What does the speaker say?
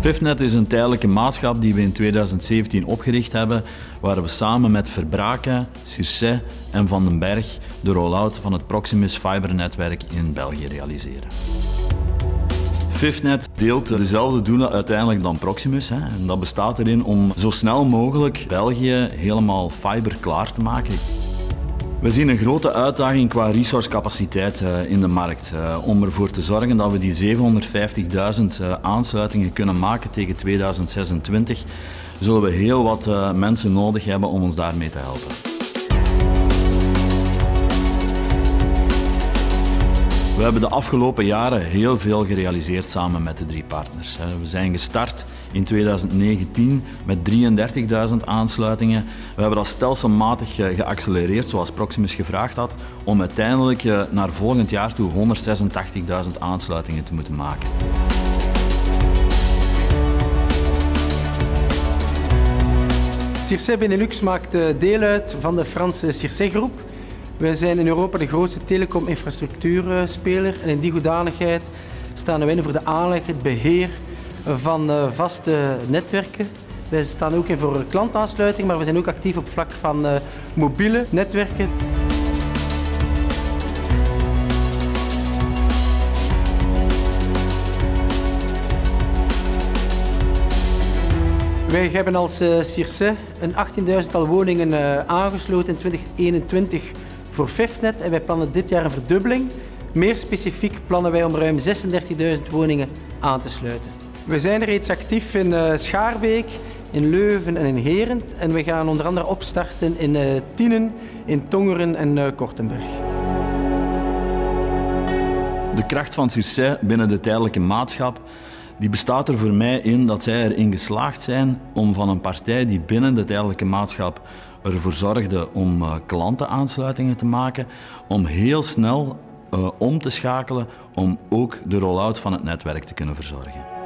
PIFNet is een tijdelijke maatschap die we in 2017 opgericht hebben, waar we samen met Verbraken, Circe en Van den Berg de rollout van het Proximus Fiber-netwerk in België realiseren. FIFNet deelt dezelfde doelen uiteindelijk dan Proximus. Hè. En dat bestaat erin om zo snel mogelijk België helemaal fiber klaar te maken. We zien een grote uitdaging qua resourcecapaciteit uh, in de markt. Uh, om ervoor te zorgen dat we die 750.000 uh, aansluitingen kunnen maken tegen 2026, zullen we heel wat mensen nodig hebben om ons daarmee te helpen. We hebben de afgelopen jaren heel veel gerealiseerd samen met de drie partners. We zijn gestart in 2019 met 33.000 aansluitingen. We hebben dat stelselmatig geaccelereerd, zoals Proximus gevraagd had, om uiteindelijk naar volgend jaar toe 186.000 aansluitingen te moeten maken. Circe Benelux maakt deel uit van de Franse Circe Groep. Wij zijn in Europa de grootste telecom-infrastructuurspeler en in die hoedanigheid staan wij in voor de aanleg, het beheer van vaste netwerken. Wij staan ook in voor klantaansluiting, maar we zijn ook actief op vlak van mobiele netwerken. Wij hebben als Circe een 18.000-tal woningen aangesloten in 2021 voor FIFNet en wij plannen dit jaar een verdubbeling. Meer specifiek plannen wij om ruim 36.000 woningen aan te sluiten. We zijn reeds actief in Schaarbeek, in Leuven en in Herent en we gaan onder andere opstarten in Tienen, in Tongeren en Kortenburg. De kracht van Circe binnen de tijdelijke maatschap die bestaat er voor mij in dat zij erin geslaagd zijn om van een partij die binnen de tijdelijke maatschap ervoor zorgde om uh, klantenaansluitingen te maken, om heel snel uh, om te schakelen om ook de rollout van het netwerk te kunnen verzorgen.